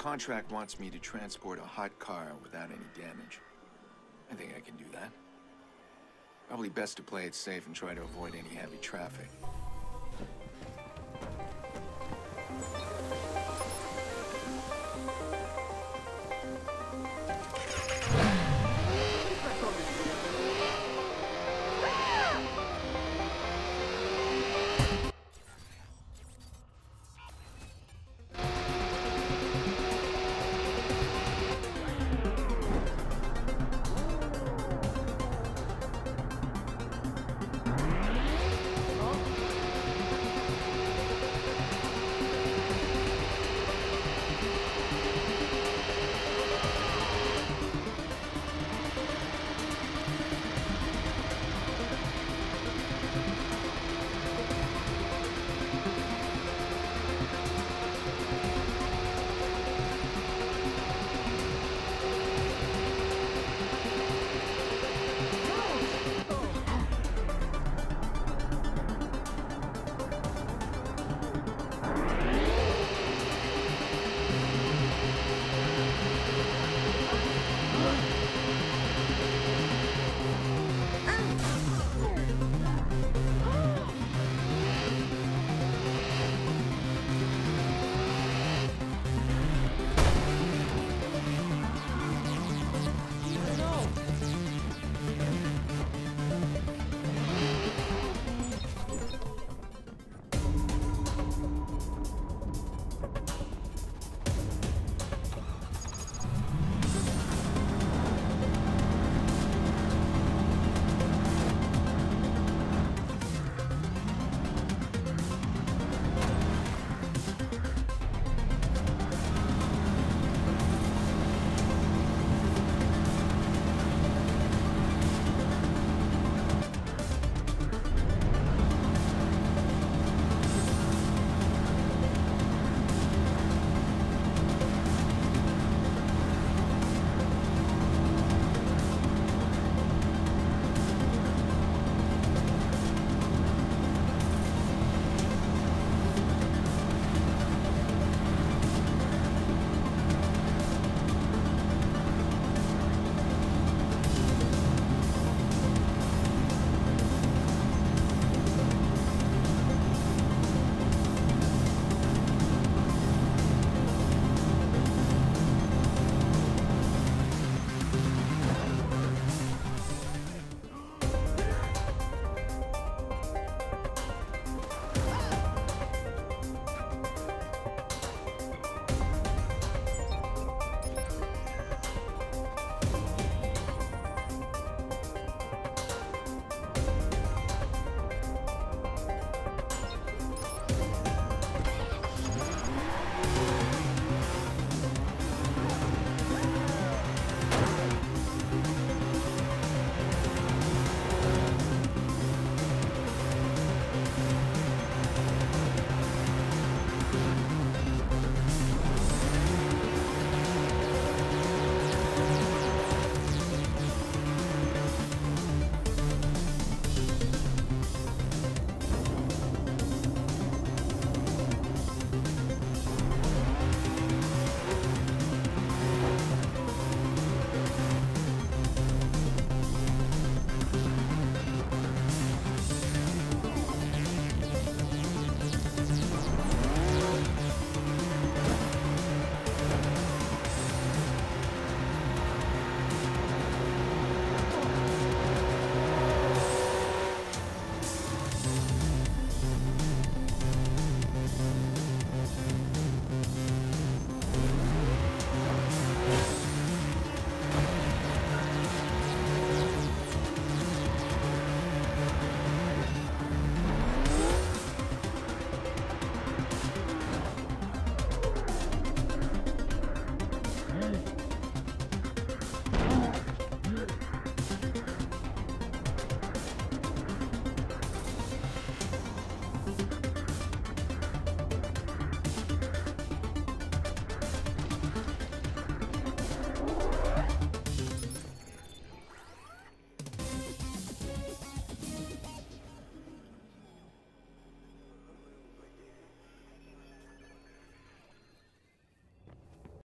Contract wants me to transport a hot car without any damage. I think I can do that. Probably best to play it safe and try to avoid any heavy traffic.